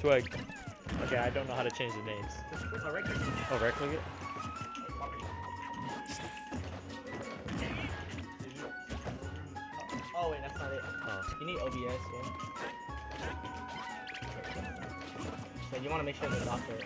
Swag. Okay, I don't know how to change the names. Oh, right click. Oh, right click it? Oh wait, that's not it. Oh. You need OBS, yeah. So you want to make sure there's off it.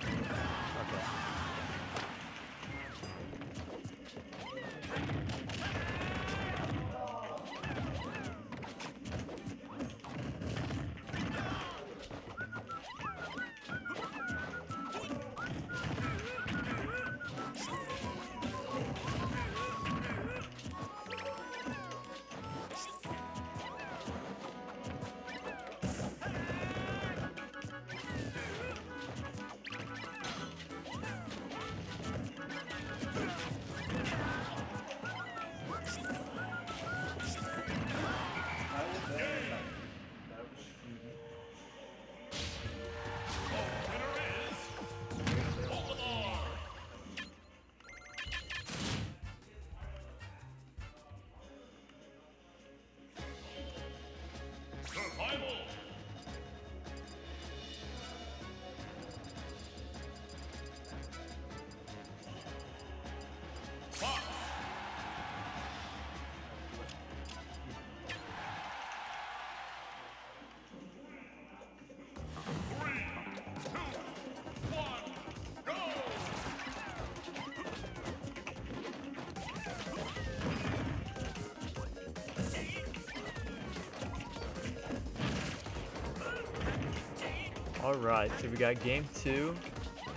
Okay. Alright, so we got game two.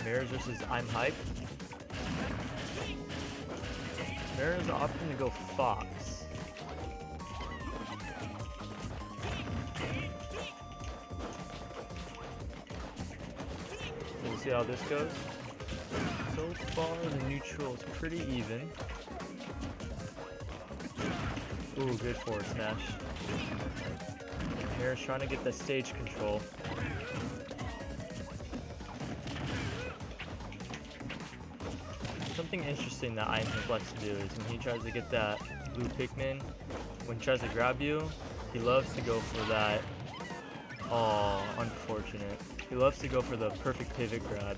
Mirrors versus I'm Hype. Mirrors opting to go Fox. We'll see how this goes. So far, the neutral is pretty even. Ooh, good forward smash. Mirror's trying to get the stage control. Something interesting that Iron likes to do is when he tries to get that blue Pikmin, when he tries to grab you, he loves to go for that. Oh, unfortunate. He loves to go for the perfect pivot grab.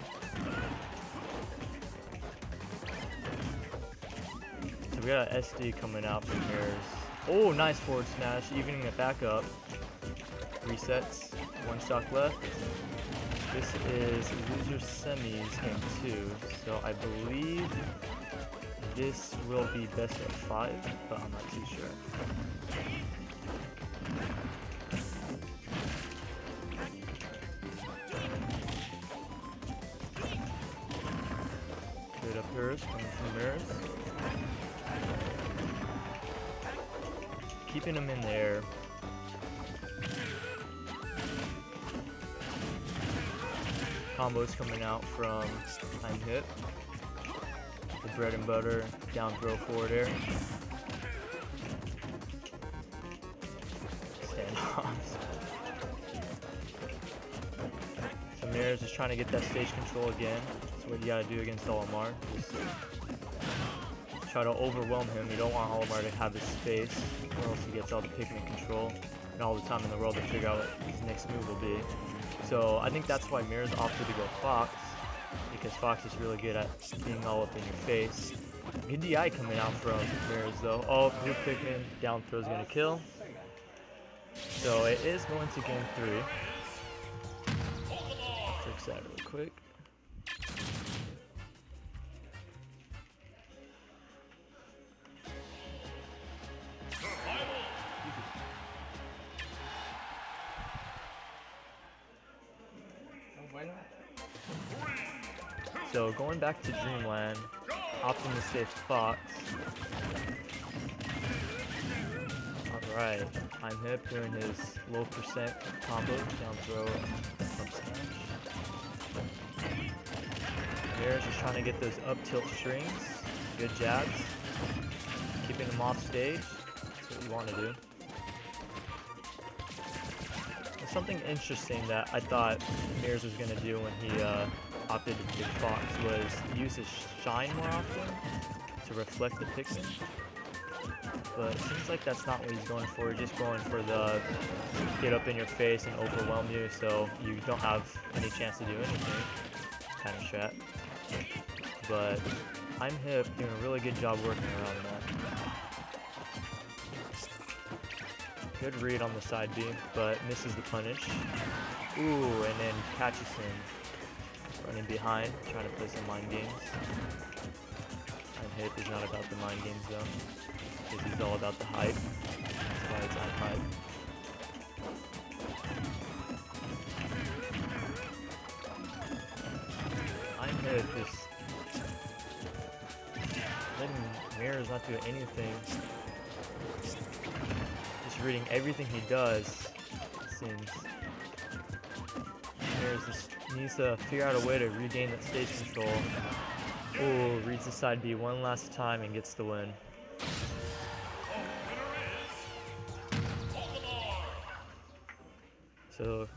So we got an SD coming out from Mirrors. Oh, nice forward smash, evening it back up. Resets, one stock left. This is loser semis game two, so I believe this will be best of five, but I'm not too sure. Good up airs from Mirrors. Keeping him in there. Combos coming out from Imhip. The bread and butter, down throw forward air. Standoffs. Mirrors is trying to get that stage control again. That's what you gotta do against Olimar. Just try to overwhelm him. You don't want Olimar to have his space, or else he gets all the Pikmin control and all the time in the world to figure out what his next move will be. So I think that's why Mirrors opted to go Fox, because Fox is really good at being all up in your face. Good DI coming out from Mirrors though. Oh, blue Pikmin, down throw's gonna kill. So it is going to game three. Fix that real quick. So going back to Dreamland, to stay Fox. Alright, Imhip doing his low percent combo, down throw, up smash. Mirror's just trying to get those up tilt strings, good jabs, keeping him off stage, that's what you want to do. Something interesting that I thought Mirrors was going to do when he uh, opted to pick Fox was use his shine more often to reflect the Pikmin. but it seems like that's not what he's going for. He's just going for the get up in your face and overwhelm you so you don't have any chance to do anything kind of strat. But Imhip doing a really good job working around that. Good read on the side B, but misses the punish. Ooh, and then catches him running behind, trying to play some mind games. And Hip is not about the mind games though, because he's all about the hype. That's why it's hype. Imhip just letting Mirrors not do anything. Reading everything he does, seems. Mirrors just needs to figure out a way to regain that stage control. Ooh, reads the side B one last time and gets the win. So